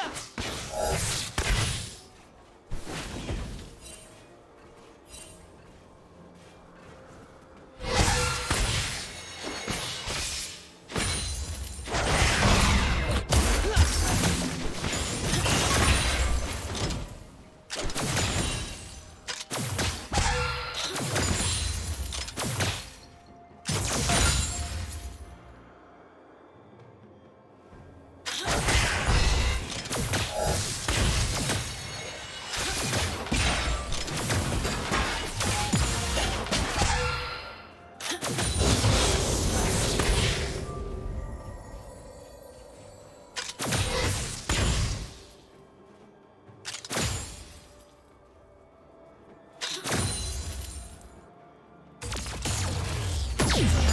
Yeah! Peace.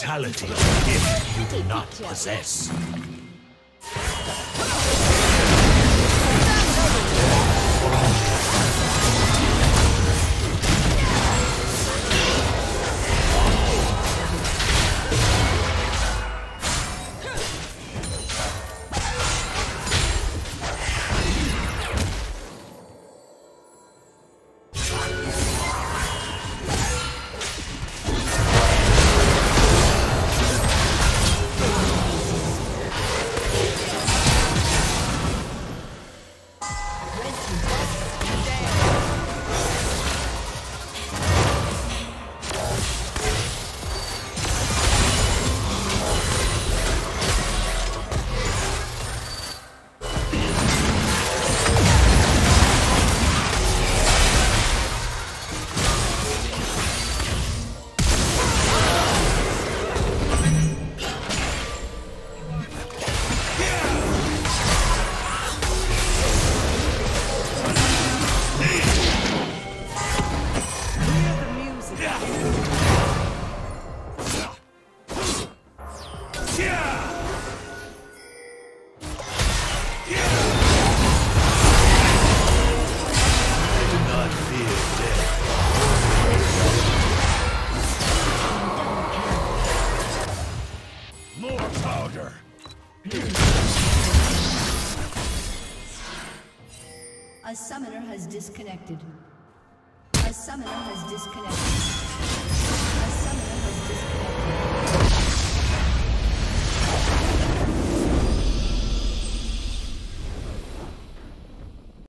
Immortality, if you do not possess. наверное, здесь, конечно.